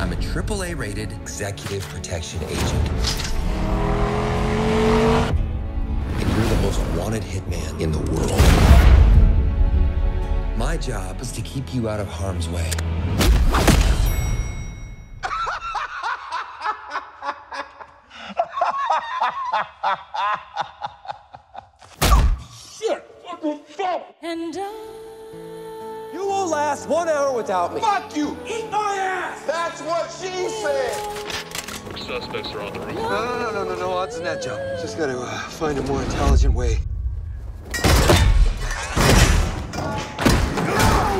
I'm a AAA rated executive protection agent. And you're the most wanted hitman in the world. My job is to keep you out of harm's way. Shit! What And You will last one hour without me. Fuck you! Eat my ass! That's what she said! Suspects are on the roof. No, no, no, no, no, no odds in that, Joe. Just gotta uh, find a more intelligent way. You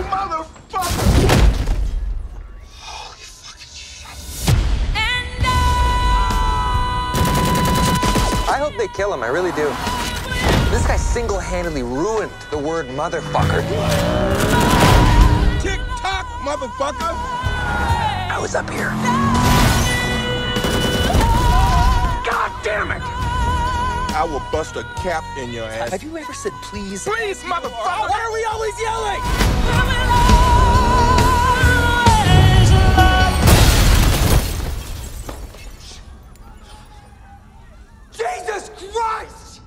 motherfucker! Holy fucking shit. and I hope they kill him, I really do. This guy single-handedly ruined the word motherfucker motherfucker! I was up here. God damn it! I will bust a cap in your ass. Have you ever said please? Please, motherfucker! Why are we always yelling? Jesus Christ!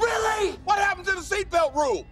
Really? What happened to the seatbelt rule?